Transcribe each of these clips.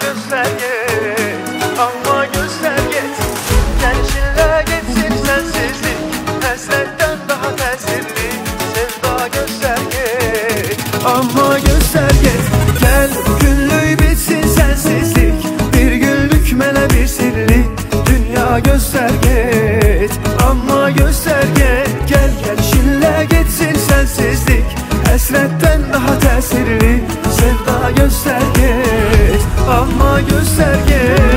gösterge Ama gösterge. Gençinle geçsin sensizlik Hesretten daha tesirli Sevda gösterge Ama gösterge. Gel günlüğü bitsin sensizlik Bir günlük mele bir sirli. Dünya gösterge Ama gösterge. Gel gençinle geçsin sensizlik Hesretten daha tesirli Sevda gösterge. Ama gösterge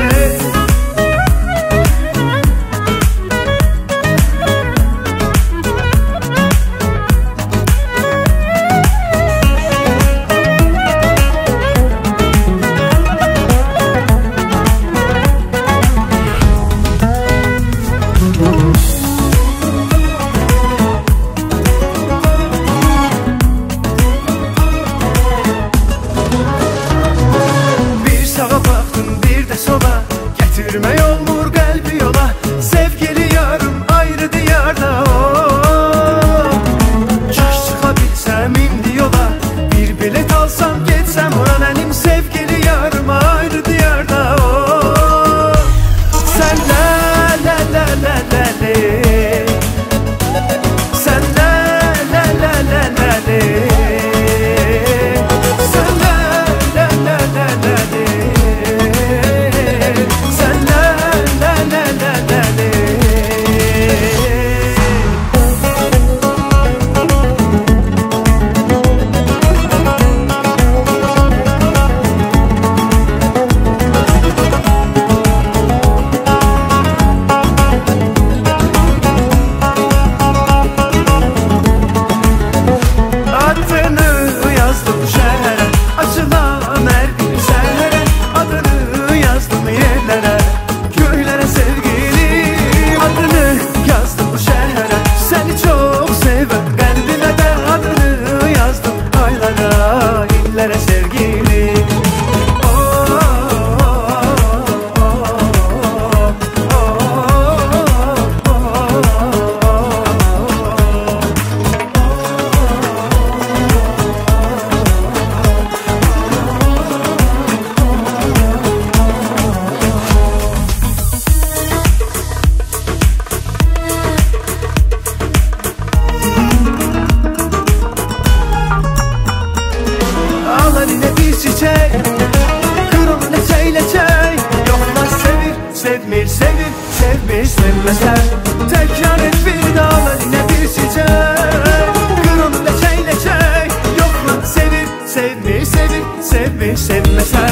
sevip sevmeyi sevmesen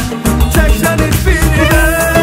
Tersten espri